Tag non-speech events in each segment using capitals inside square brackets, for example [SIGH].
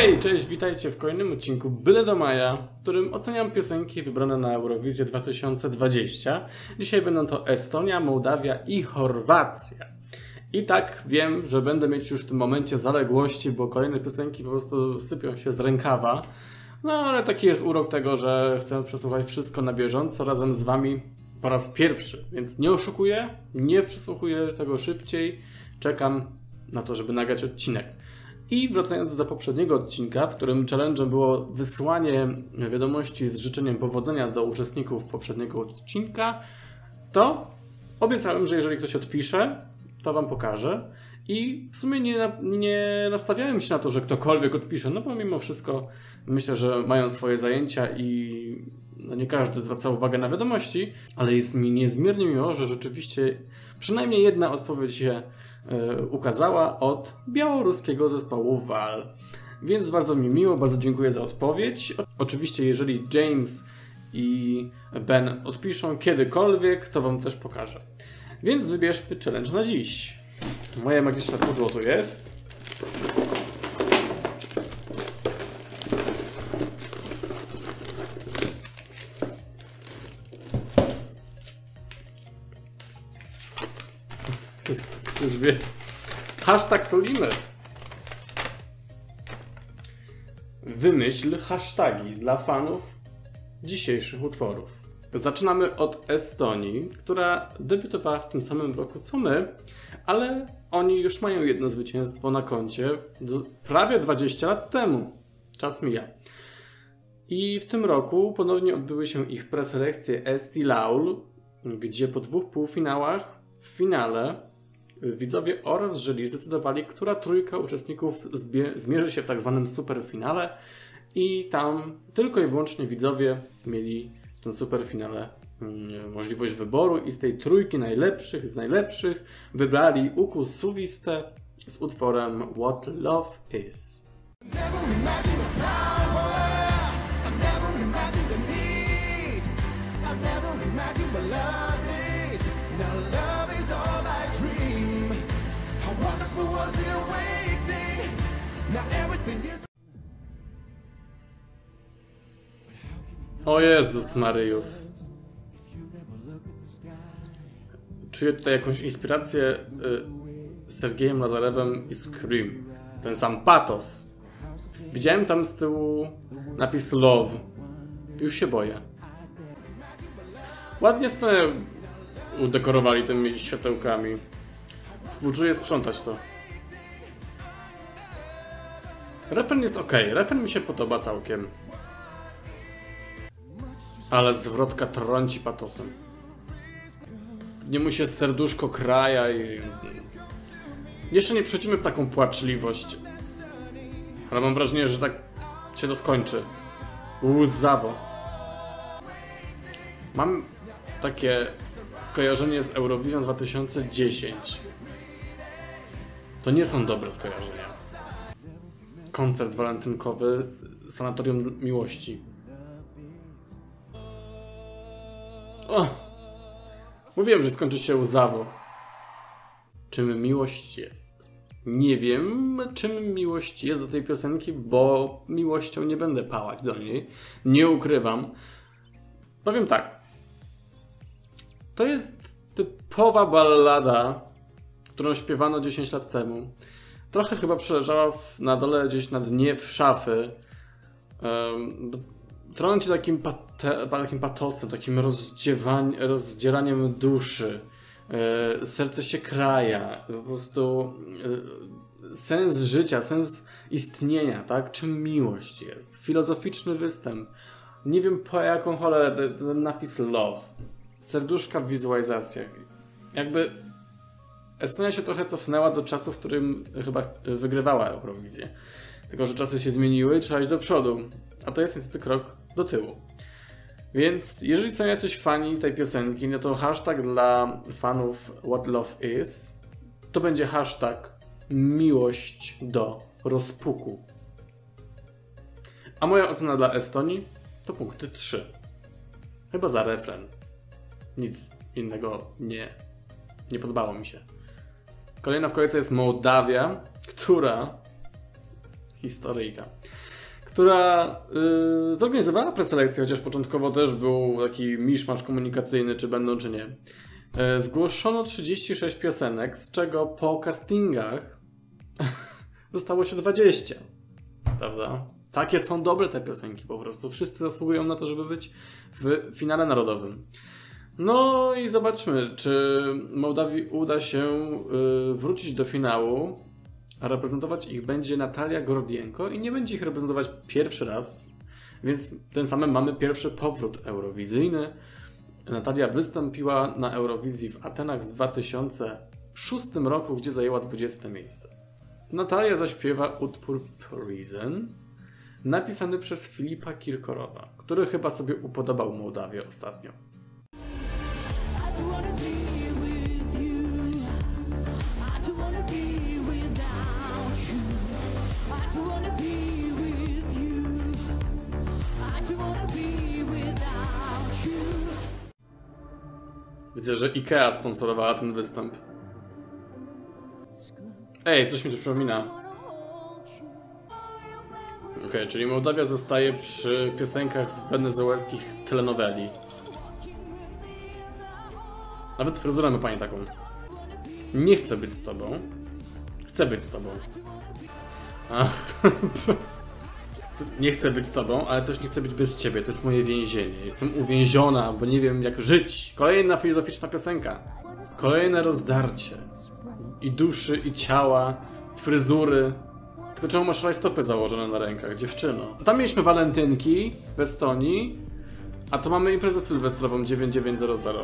Hej, cześć, witajcie w kolejnym odcinku Byle do Maja, w którym oceniam piosenki wybrane na Eurowizję 2020. Dzisiaj będą to Estonia, Mołdawia i Chorwacja. I tak wiem, że będę mieć już w tym momencie zaległości, bo kolejne piosenki po prostu sypią się z rękawa. No ale taki jest urok tego, że chcę przesłuchać wszystko na bieżąco razem z Wami po raz pierwszy. Więc nie oszukuję, nie przesłuchuję tego szybciej. Czekam na to, żeby nagrać odcinek. I wracając do poprzedniego odcinka, w którym challenge'em było wysłanie wiadomości z życzeniem powodzenia do uczestników poprzedniego odcinka, to obiecałem, że jeżeli ktoś odpisze, to Wam pokażę. I w sumie nie, nie nastawiałem się na to, że ktokolwiek odpisze, no bo mimo wszystko myślę, że mają swoje zajęcia i no nie każdy zwraca uwagę na wiadomości, ale jest mi niezmiernie miło, że rzeczywiście przynajmniej jedna odpowiedź się ukazała od białoruskiego zespołu WAL. Więc bardzo mi miło, bardzo dziękuję za odpowiedź. Oczywiście, jeżeli James i Ben odpiszą kiedykolwiek, to Wam też pokażę. Więc wybierzmy challenge na dziś. Moje magiczne pudło tu jest. Hashtag tulimy. Wymyśl hashtagi dla fanów dzisiejszych utworów. Zaczynamy od Estonii, która debiutowała w tym samym roku co my, ale oni już mają jedno zwycięstwo na koncie prawie 20 lat temu. Czas mija. I w tym roku ponownie odbyły się ich preselekcje Esti Laul, gdzie po dwóch półfinałach w finale widzowie oraz jury zdecydowali, która trójka uczestników zmierzy się w tak zwanym superfinale i tam tylko i wyłącznie widzowie mieli w tym superfinale mm, możliwość wyboru i z tej trójki najlepszych z najlepszych wybrali Uku Suwiste z utworem What Love Is. Never O Jezus Maryjus. Czuję tutaj jakąś inspirację y, z Sergiejem Lazarewem i Scream. Ten sam patos. Widziałem tam z tyłu napis Love. Już się boję. Ładnie scenę udekorowali tymi światełkami. Współczuję sprzątać to. Refren jest ok, refren mi się podoba całkiem. Ale zwrotka trąci patosem. Nie mu się serduszko kraja i... Jeszcze nie przechodzimy w taką płaczliwość. Ale mam wrażenie, że tak się to skończy. Łzawo. Mam takie skojarzenie z Eurowizją 2010. To nie są dobre skojarzenia. Koncert walentynkowy Sanatorium Miłości. O! Mówiłem, że skończy się łzawo. Czym miłość jest? Nie wiem, czym miłość jest do tej piosenki, bo miłością nie będę pałać do niej. Nie ukrywam. Powiem tak. To jest typowa ballada, którą śpiewano 10 lat temu. Trochę chyba przeleżała w, na dole gdzieś na dnie w szafy. Um, trąci takim, pate, takim patosem, takim rozdzieraniem duszy. E, serce się kraja, po prostu e, sens życia, sens istnienia, tak? Czym miłość jest? Filozoficzny występ. Nie wiem po jaką cholerę ten, ten napis love. Serduszka w wizualizacjach. Jakby Estonia się trochę cofnęła do czasu, w którym chyba wygrywała Eurowizję. Tylko, że czasy się zmieniły, trzeba iść do przodu. A to jest niestety krok do tyłu. Więc jeżeli są jacyś fani tej piosenki, no to hashtag dla fanów What Love Is to będzie hashtag miłość do rozpuku. A moja ocena dla Estonii to punkty 3. Chyba za refren. Nic innego nie, nie podobało mi się. Kolejna w kolejce jest Mołdawia, która historyjka, która y, zorganizowała preselekcję, chociaż początkowo też był taki miszmasz komunikacyjny, czy będą, czy nie. Y, zgłoszono 36 piosenek, z czego po castingach [LAUGHS] zostało się 20. Prawda? Takie są dobre te piosenki po prostu. Wszyscy zasługują na to, żeby być w finale narodowym. No i zobaczmy, czy Mołdawii uda się y, wrócić do finału, a reprezentować ich będzie Natalia Gordienko i nie będzie ich reprezentować pierwszy raz, więc tym samym mamy pierwszy powrót eurowizyjny. Natalia wystąpiła na Eurowizji w Atenach w 2006 roku, gdzie zajęła 20 miejsce. Natalia zaśpiewa utwór Prison, napisany przez Filipa Kirkorowa, który chyba sobie upodobał Mołdawię ostatnio. Widzę, że IKEA sponsorowała ten występ. Ej, coś mi tu przypomina. Okej, czyli Mołdawia zostaje przy piosenkach z wenezuelskich telenoweli. Nawet fryzurę ma pani taką. Nie chcę być z tobą. Chcę być z tobą. [LAUGHS] Chcę- Nie chcę być z tobą, ale też nie chcę być bez ciebie. To jest moje więzienie. Jestem uwięziona, bo nie wiem jak żyć. Kolejna filozoficzna piosenka. Kolejne rozdarcie. I duszy, i ciała, fryzury. Tylko czemu masz rajstopy założone na rękach, dziewczyno? Tam mieliśmy walentynki w Estonii, a tu mamy imprezę sylwestrową 9900.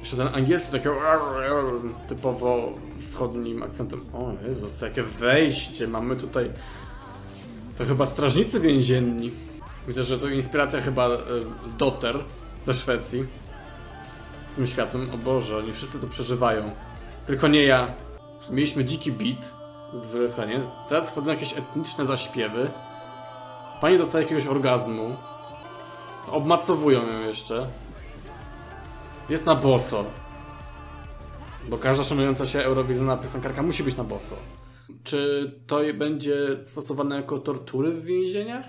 Jeszcze ten angielski taki typowo wschodnim akcentem. O Jezus, co jakie wejście. Mamy tutaj... To chyba strażnicy więzienni. Widzę, że to inspiracja chyba e, Dotter ze Szwecji. Z tym światem. O Boże, oni wszyscy to przeżywają. Tylko nie ja. Mieliśmy dziki beat w refrenie. Teraz wchodzą jakieś etniczne zaśpiewy. Pani dostaje jakiegoś orgazmu. Obmacowują ją jeszcze. Jest na boso. Bo każda szanująca się eurowizyjna piosenkarka musi być na boso. Czy to będzie stosowane jako tortury w więzieniach?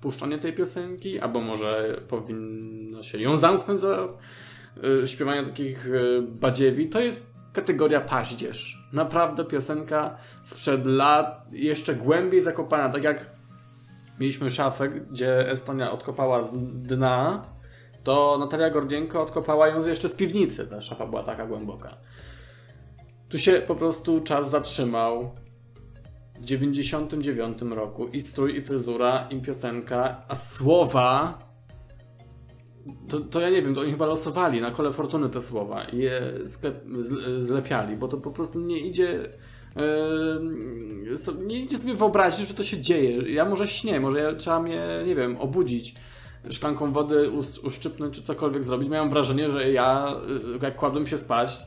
Puszczanie tej piosenki? Albo może powinno się ją zamknąć za y, śpiewanie takich y, badziewi? To jest kategoria paździerz. Naprawdę piosenka sprzed lat jeszcze głębiej zakopana. Tak jak mieliśmy szafę, gdzie Estonia odkopała z dna, to Natalia Gordienko odkopała ją jeszcze z piwnicy. Ta szafa była taka głęboka. Tu się po prostu czas zatrzymał. W 99 roku i strój, i fryzura, i piosenka, a słowa to, to ja nie wiem, to oni chyba losowali na kole fortuny te słowa i je sklep, zlepiali, bo to po prostu nie idzie. Yy, nie idzie sobie wyobrazić, że to się dzieje. Ja może śnię, może ja, trzeba mnie, nie wiem, obudzić szklanką wody, us- uszczypnąć czy cokolwiek zrobić. Miałem wrażenie, że ja, yy, jak kładłem się spać,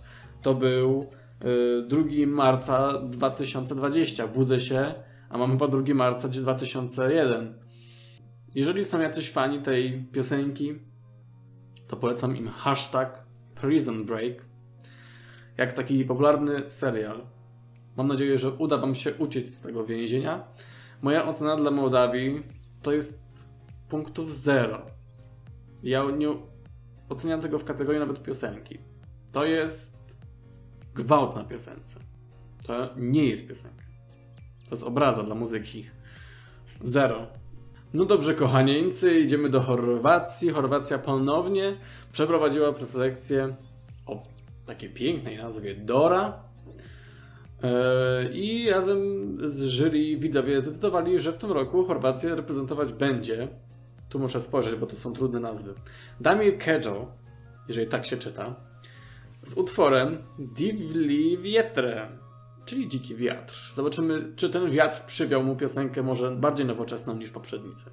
to był yy, 2 marca 2020. Budzę się, a mam chyba 2 marca 2001. Jeżeli są jacyś fani tej piosenki, to polecam im hashtag Prison Break. Jak taki popularny serial. Mam nadzieję, że uda Wam się uciec z tego więzienia. Moja ocena dla Mołdawii to jest punktów zero. Ja nie oceniam tego w kategorii nawet piosenki. To jest gwałt na piosence. To nie jest piosenka. To jest obraza dla muzyki. Zero. No dobrze, kochanieńcy, idziemy do Chorwacji. Chorwacja ponownie przeprowadziła preselekcję o takiej pięknej nazwie Dora. Yy, I razem z jury widzowie zdecydowali, że w tym roku Chorwację reprezentować będzie. Tu muszę spojrzeć, bo to są trudne nazwy. Damir Kedjo, jeżeli tak się czyta, z utworem Divli Vietre, czyli Dziki Wiatr. Zobaczymy, czy ten wiatr przywiał mu piosenkę może bardziej nowoczesną niż poprzednicy.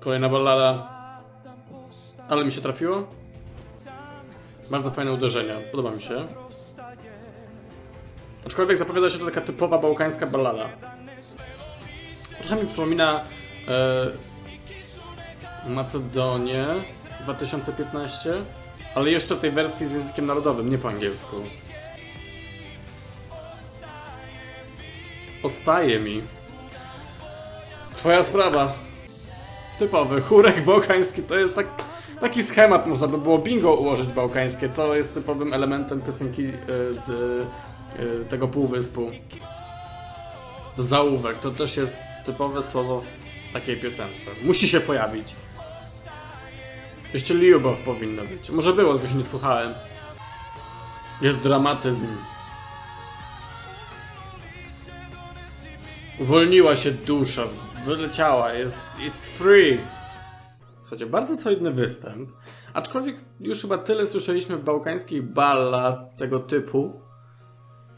Kolejna ballada. Ale mi się trafiło. Bardzo fajne uderzenia. Podoba mi się. Aczkolwiek zapowiada się to taka typowa bałkańska ballada. Trochę mi przypomina e, Macedonię 2015, ale jeszcze w tej wersji z językiem narodowym, nie po angielsku. Ostaje mi. Twoja sprawa. Typowy chórek bałkański to jest tak, taki schemat, można by było bingo ułożyć bałkańskie, co jest typowym elementem piosenki e, z e, tego półwyspu. Załówek to też jest typowe słowo w takiej piosence. Musi się pojawić. Jeszcze Liubow powinno być. Może było, tylko się nie wsłuchałem. Jest dramatyzm. Uwolniła się dusza, wyleciała, jest it's free. Słuchajcie, bardzo solidny występ. Aczkolwiek już chyba tyle słyszeliśmy bałkańskich ballad tego typu,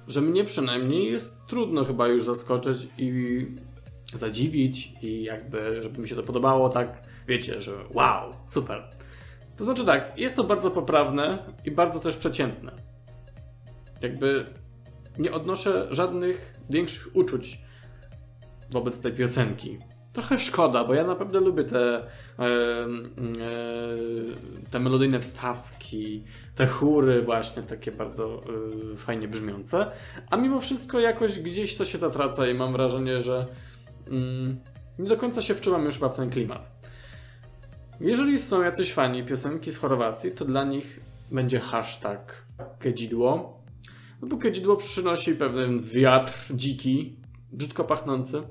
że mnie przynajmniej jest trudno chyba już zaskoczyć i zadziwić i jakby, żeby mi się to podobało, tak wiecie, że wow, super. To znaczy tak, jest to bardzo poprawne i bardzo też przeciętne. Jakby nie odnoszę żadnych większych uczuć wobec tej piosenki. Trochę szkoda, bo ja naprawdę lubię te, e, e, te melodyjne wstawki, te chóry właśnie takie bardzo e, fajnie brzmiące, a mimo wszystko jakoś gdzieś to się zatraca i mam wrażenie, że mm, nie do końca się wczułam już chyba w ten klimat. Jeżeli są jacyś fani piosenki z Chorwacji, to dla nich będzie hashtag kedzidło, no bo kedzidło przynosi pewien wiatr dziki, brzydko pachnący,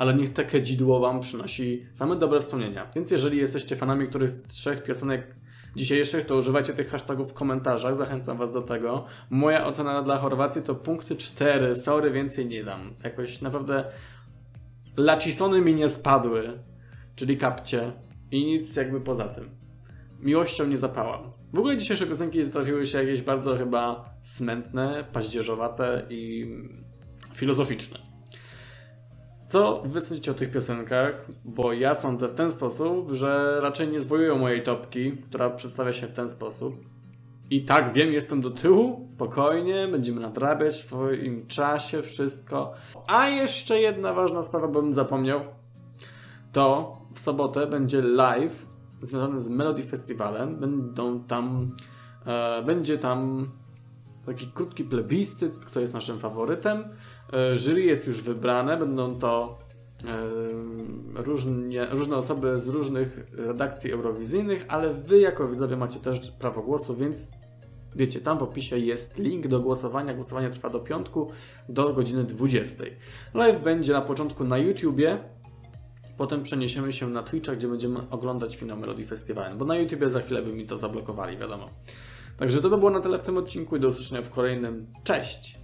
ale niech te kedzidło Wam przynosi same dobre wspomnienia. Więc jeżeli jesteście fanami którychś z trzech piosenek dzisiejszych, to używajcie tych hashtagów w komentarzach, zachęcam Was do tego. Moja ocena dla Chorwacji to punkty 4, sorry, więcej nie dam. Jakoś naprawdę lacisony mi nie spadły, czyli kapcie i nic jakby poza tym. Miłością nie zapałam. W ogóle dzisiejsze piosenki trafiły się jakieś bardzo chyba smętne, paździerzowate i filozoficzne. Co wy sądzicie o tych piosenkach? Bo ja sądzę w ten sposób, że raczej nie zwojują mojej topki, która przedstawia się w ten sposób. I tak, wiem, jestem do tyłu, spokojnie, będziemy nadrabiać w swoim czasie wszystko. A jeszcze jedna ważna sprawa, bo bym zapomniał. To w sobotę będzie live związany z Melody Festivalem. Będą tam, e, będzie tam taki krótki plebiscyt, kto jest naszym faworytem. E, Jury jest już wybrane, będą to e, różnie, różne osoby z różnych redakcji eurowizyjnych, ale wy jako widzowie macie też prawo głosu, więc wiecie, tam w opisie jest link do głosowania. Głosowanie trwa do piątku do godziny 20. Live będzie na początku na YouTubie, potem przeniesiemy się na Twitcha, gdzie będziemy oglądać finał Melody Festivalem, bo na YouTubie za chwilę by mi to zablokowali, wiadomo. Także to by było na tyle w tym odcinku i do usłyszenia w kolejnym. Cześć!